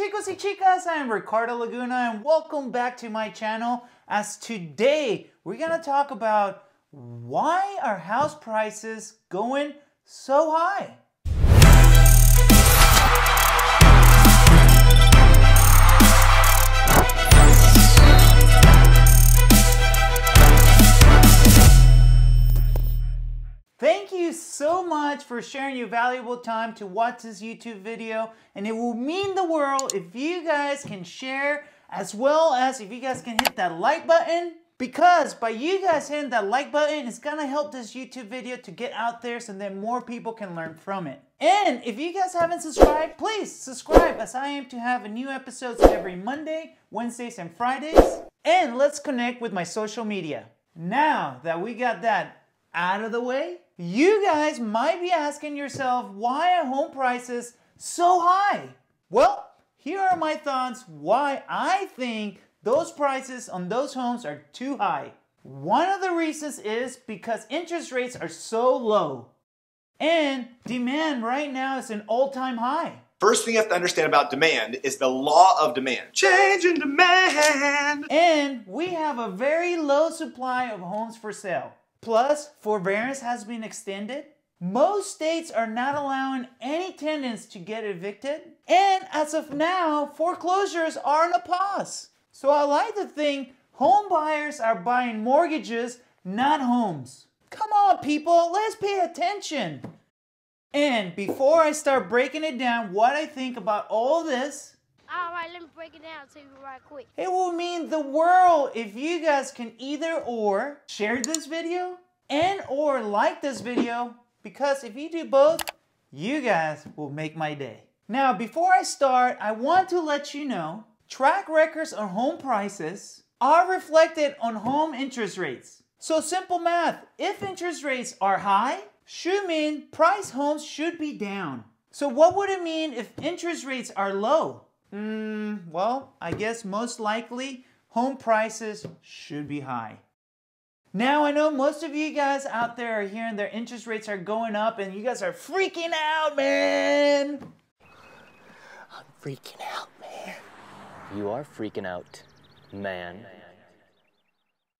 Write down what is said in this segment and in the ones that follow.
chicos y chicas, I am Ricardo Laguna and welcome back to my channel as today we're gonna talk about why are house prices going so high? Much for sharing your valuable time to watch this YouTube video and it will mean the world if you guys can share as well as if you guys can hit that like button because by you guys hitting that like button it's gonna help this YouTube video to get out there so that more people can learn from it. And if you guys haven't subscribed, please subscribe as I aim to have new episodes every Monday, Wednesdays, and Fridays. And let's connect with my social media. Now that we got that out of the way, you guys might be asking yourself, why are home prices so high? Well, here are my thoughts why I think those prices on those homes are too high. One of the reasons is because interest rates are so low. And demand right now is an all-time high. First thing you have to understand about demand is the law of demand. Change in demand. And we have a very low supply of homes for sale. Plus, forbearance has been extended. Most states are not allowing any tenants to get evicted. And as of now, foreclosures are on a pause. So I like to think home buyers are buying mortgages, not homes. Come on, people, let's pay attention. And before I start breaking it down, what I think about all this, All right, let me break it down to you right quick. it will mean the world if you guys can either or share this video and or like this video because if you do both, you guys will make my day. Now, before I start, I want to let you know track records on home prices are reflected on home interest rates. So simple math, if interest rates are high, should mean price homes should be down. So what would it mean if interest rates are low? Hmm, well, I guess most likely home prices should be high. Now, I know most of you guys out there are hearing their interest rates are going up and you guys are freaking out, man. I'm freaking out, man. You are freaking out, man.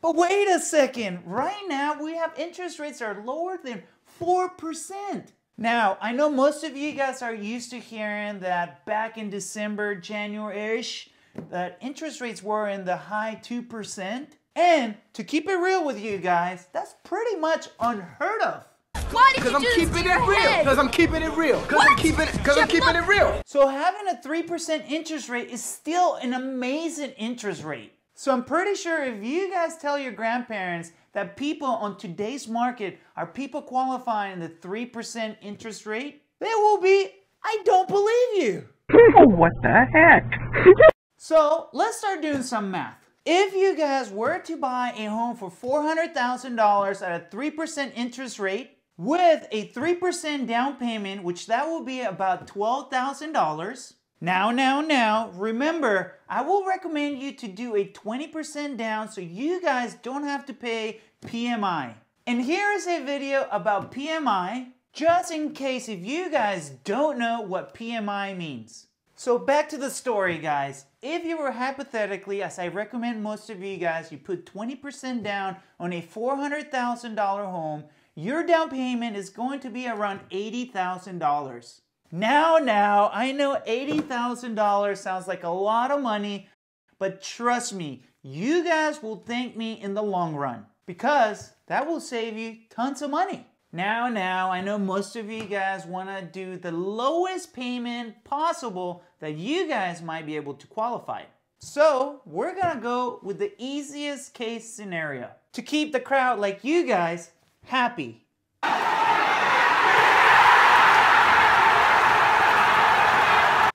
But wait a second. Right now, we have interest rates are lower than 4%. Now, I know most of you guys are used to hearing that back in December, January-ish, that interest rates were in the high 2%. And to keep it real with you guys, that's pretty much unheard of. Why did Cause you I'm do this keeping to it your real. Cause I'm keeping it real. Cause I'm keeping it. Cause I'm keeping it real. So having a 3% interest rate is still an amazing interest rate. So I'm pretty sure if you guys tell your grandparents that people on today's market are people qualifying the 3% interest rate, they will be, I don't believe you. what the heck? So let's start doing some math. If you guys were to buy a home for $400,000 at a 3% interest rate with a 3% down payment, which that will be about $12,000. Now, now, now, remember, I will recommend you to do a 20% down so you guys don't have to pay PMI. And here is a video about PMI, just in case if you guys don't know what PMI means. So back to the story, guys. If you were hypothetically, as I recommend most of you guys, you put 20% down on a $400,000 home, your down payment is going to be around $80,000. Now, now, I know $80,000 sounds like a lot of money, but trust me, you guys will thank me in the long run because that will save you tons of money. Now, now, I know most of you guys want to do the lowest payment possible that you guys might be able to qualify. So, we're to go with the easiest case scenario to keep the crowd like you guys happy.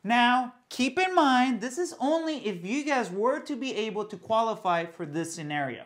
Now, keep in mind, this is only if you guys were to be able to qualify for this scenario.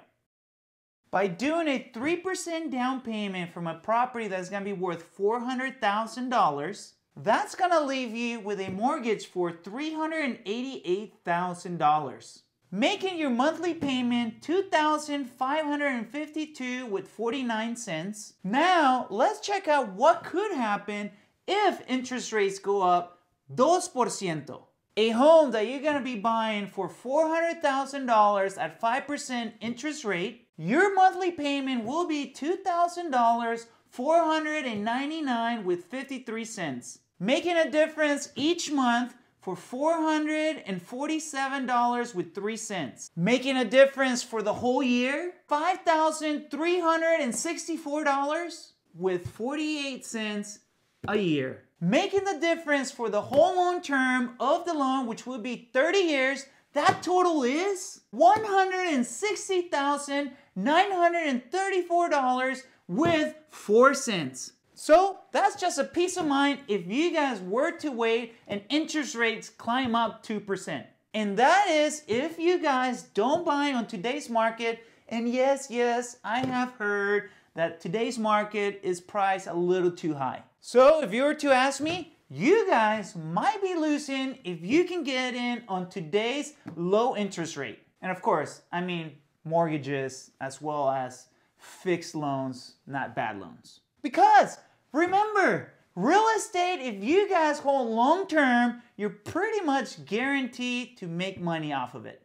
By doing a 3% down payment from a property that's gonna be worth $400,000, that's gonna leave you with a mortgage for $388,000. Making your monthly payment 2,552 with 49 cents. Now, let's check out what could happen if interest rates go up 2%. a home that you're gonna be buying for $400,000 at 5% interest rate, your monthly payment will be $2,000, 499 with 53 cents, making a difference each month for $447 with 3 cents. Making a difference for the whole year, $5,364 with 48 cents a year. Making the difference for the whole loan term of the loan, which will be 30 years, that total is $160,934 with 4 cents. So that's just a peace of mind if you guys were to wait and interest rates climb up 2%. And that is if you guys don't buy on today's market. And yes, yes, I have heard that today's market is priced a little too high. So if you were to ask me, you guys might be losing if you can get in on today's low interest rate. And of course, I mean mortgages as well as fixed loans, not bad loans. Because remember, real estate, if you guys hold long term, you're pretty much guaranteed to make money off of it.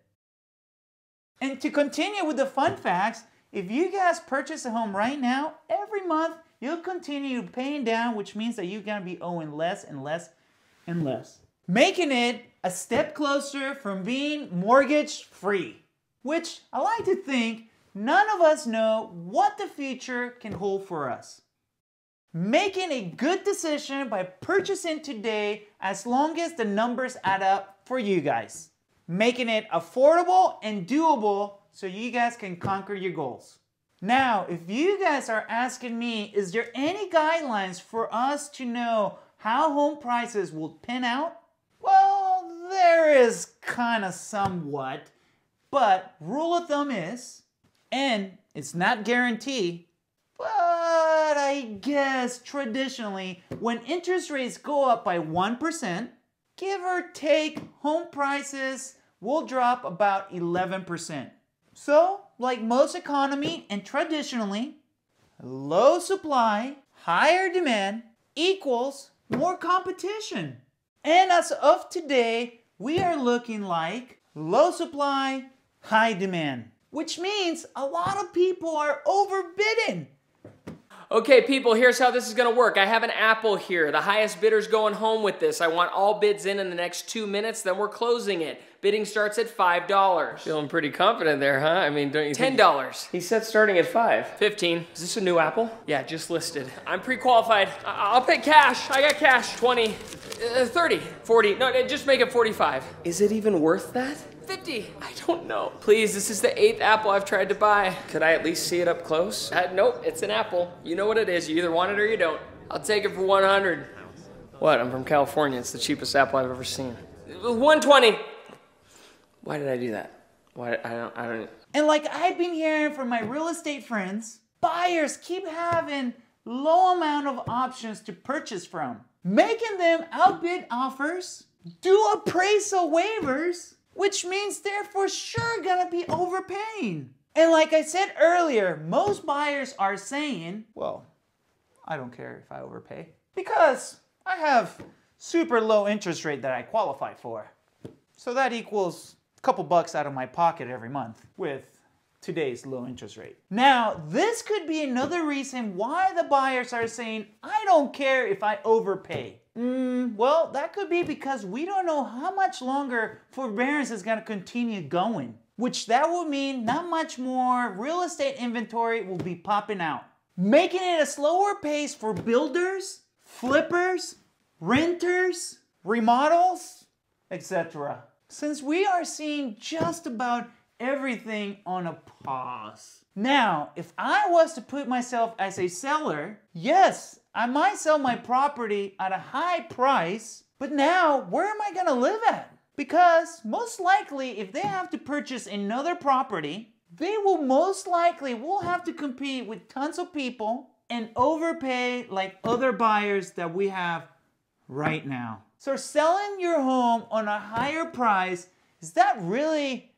And to continue with the fun facts, if you guys purchase a home right now, every month you'll continue paying down, which means that you're gonna be owing less and less and less, making it a step closer from being mortgage free. Which I like to think none of us know what the future can hold for us. Making a good decision by purchasing today as long as the numbers add up for you guys. Making it affordable and doable so you guys can conquer your goals. Now, if you guys are asking me, is there any guidelines for us to know how home prices will pin out? Well, there is kind of somewhat, but rule of thumb is, and it's not guarantee, but I guess traditionally, when interest rates go up by 1%, give or take, home prices will drop about 11%. So, like most economy and traditionally, low supply, higher demand equals more competition. And as of today, we are looking like low supply, high demand, which means a lot of people are overbidding. Okay, people, here's how this is gonna work. I have an apple here. The highest bidder's going home with this. I want all bids in in the next two minutes, then we're closing it. Bidding starts at $5. Feeling pretty confident there, huh? I mean, don't you $10. He said starting at five. 15. Is this a new apple? Yeah, just listed. I'm pre-qualified. I- I'll pay cash. I got cash. 20, uh, 30, 40. No, no, just make it 45. Is it even worth that? 50. I don't know. Please, this is the eighth apple I've tried to buy. Could I at least see it up close? Uh, nope, it's an apple. You know what it is. You either want it or you don't. I'll take it for 100. What? I'm from California. It's the cheapest apple I've ever seen. 120. Why did I do that? Why? I don't. I don't. And like I've been hearing from my real estate friends, buyers keep having low amount of options to purchase from, making them outbid offers, do appraisal waivers, which means they're for sure gonna be overpaying. And like I said earlier, most buyers are saying, well, I don't care if I overpay because I have super low interest rate that I qualify for. So that equals a couple bucks out of my pocket every month with today's low interest rate. Now, this could be another reason why the buyers are saying, I don't care if I overpay. Mm, well, that could be because we don't know how much longer forbearance is going to continue going, which that would mean not much more real estate inventory will be popping out, making it a slower pace for builders, flippers, renters, remodels, etc. Since we are seeing just about everything on a pause. Now, if I was to put myself as a seller, yes, I might sell my property at a high price, but now where am I gonna live at? Because most likely, if they have to purchase another property, they will most likely will have to compete with tons of people and overpay like other buyers that we have right now. So selling your home on a higher price, is that really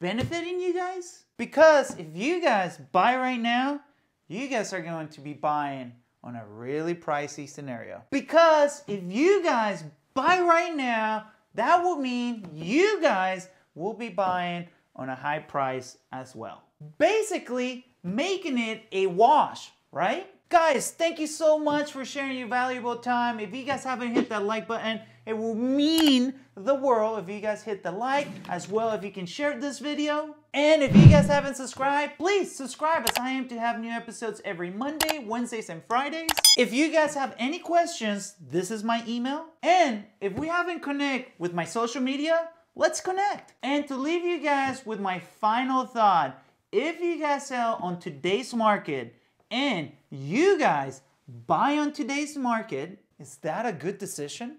benefiting you guys? Because if you guys buy right now, you guys are going to be buying on a really pricey scenario. Because if you guys buy right now, that will mean you guys will be buying on a high price as well. Basically, making it a wash, right? Guys, thank you so much for sharing your valuable time. If you guys haven't hit that like button, it will mean the world if you guys hit the like, as well if you can share this video. And if you guys haven't subscribed, please subscribe as I aim to have new episodes every Monday, Wednesdays, and Fridays. If you guys have any questions, this is my email. And if we haven't connect with my social media, let's connect. And to leave you guys with my final thought, if you guys sell on today's market and you guys buy on today's market, is that a good decision?